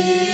see.